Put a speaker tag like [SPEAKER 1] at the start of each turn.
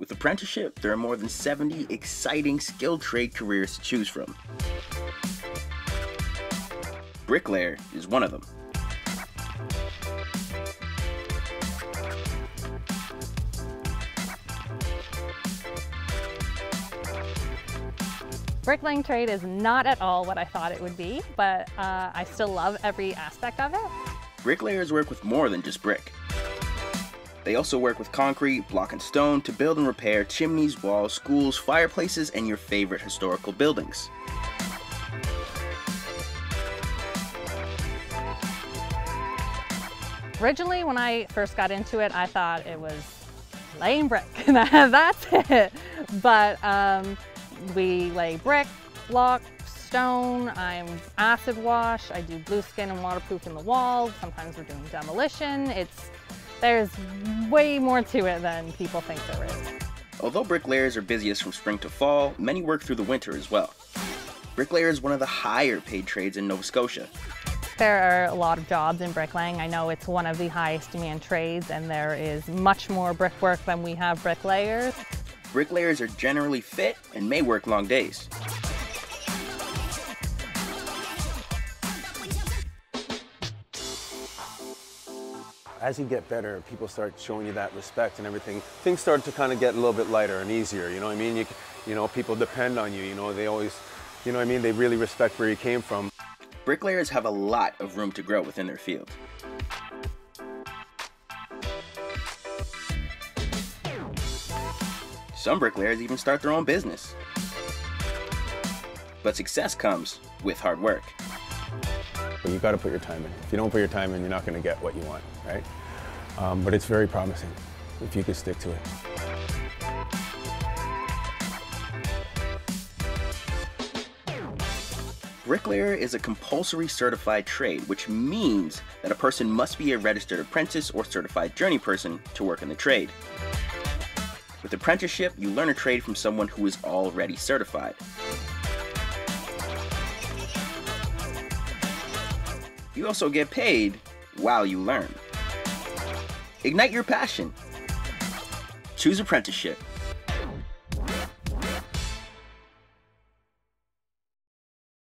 [SPEAKER 1] With apprenticeship, there are more than 70 exciting skilled trade careers to choose from. Bricklayer is one of them.
[SPEAKER 2] Bricklaying trade is not at all what I thought it would be, but uh, I still love every aspect of it.
[SPEAKER 1] Bricklayers work with more than just brick. They also work with concrete, block and stone to build and repair chimneys, walls, schools, fireplaces, and your favorite historical buildings.
[SPEAKER 2] Originally, when I first got into it, I thought it was laying brick. That's it. But um, we lay brick, block, stone, I'm acid wash, I do blueskin and waterproof in the walls, sometimes we're doing demolition. It's There's way more to it than people think there is.
[SPEAKER 1] Although bricklayers are busiest from spring to fall, many work through the winter as well. Bricklayer is one of the higher paid trades in Nova Scotia.
[SPEAKER 2] There are a lot of jobs in bricklaying. I know it's one of the highest demand trades and there is much more brickwork than we have bricklayers.
[SPEAKER 1] Bricklayers are generally fit and may work long days.
[SPEAKER 3] As you get better, people start showing you that respect and everything. Things start to kind of get a little bit lighter and easier, you know what I mean? You, you know, people depend on you, you know, they always, you know what I mean? They really respect where you came from.
[SPEAKER 1] Bricklayers have a lot of room to grow within their field. Some bricklayers even start their own business. But success comes with hard work.
[SPEAKER 3] You got to put your time in. If you don't put your time in, you're not going to get what you want, right? Um, but it's very promising if you can stick to it.
[SPEAKER 1] Bricklayer is a compulsory certified trade, which means that a person must be a registered apprentice or certified journey person to work in the trade. With apprenticeship, you learn a trade from someone who is already certified. You also get paid while you learn. Ignite your passion. Choose apprenticeship